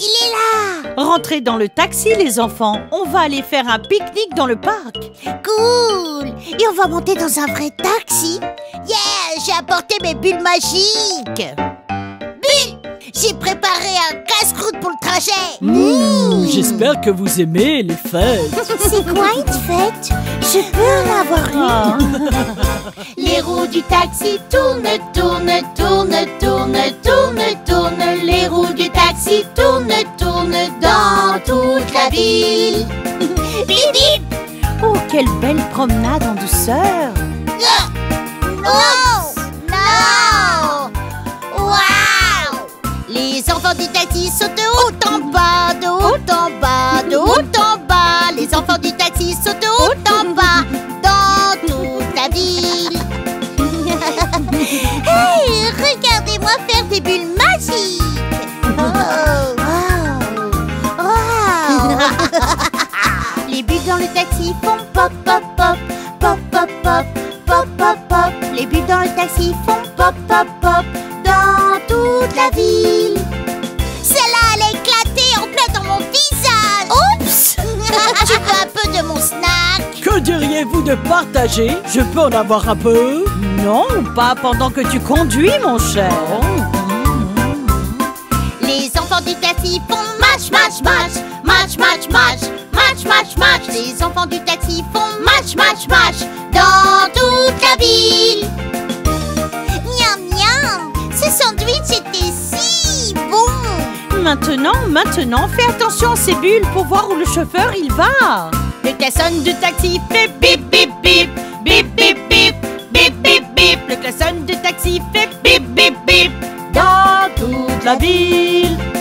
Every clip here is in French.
Il est là Rentrez dans le taxi, les enfants. On va aller faire un pique-nique dans le parc. Cool Et on va monter dans un vrai taxi. Yeah J'ai apporté mes bulles magiques. Bulles J'ai préparé un casse-croûte pour le trajet. Mmh. J'espère que vous aimez les fêtes. C'est quoi une fête? Je peux en avoir une. Ah. les roues du taxi tournent, tournent, tournent, tournent, tournent, tournent dans toute la ville. Bip bip Oh, quelle belle promenade en douceur. Oh Non Waouh Les enfants du taxi sautent de haut en bas, de haut en bas, de haut en bas. Les enfants du pop pop pop. Pop pop pop. Pop pop pop. Les bulles dans le taxi font pop pop pop. Dans toute la ville. Celle-là elle a éclaté en plein dans mon visage. Oups. Tu veux un peu de mon snack? Que diriez-vous de partager? Je peux en avoir un peu? Non, pas pendant que tu conduis, mon cher. Les enfants du taxi font match match match. Match match match, match, match. Les enfants du taxi font match, match, match dans toute la ville. Miam, miam, ce sandwich était si bon. Maintenant, maintenant, fais attention à ces bulles pour voir où le chauffeur il va. Le klaxon du taxi fait bip, bip, bip, bip, bip, bip, bip, bip, bip. Le klaxon du taxi fait bip, bip, bip dans toute la ville.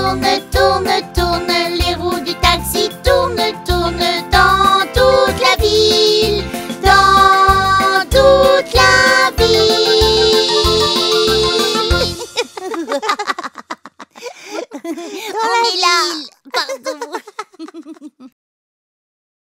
tourne, tourne, tourne, les roues du taxi tournent, tournent dans toute la ville, dans toute la ville. On est là, pardon.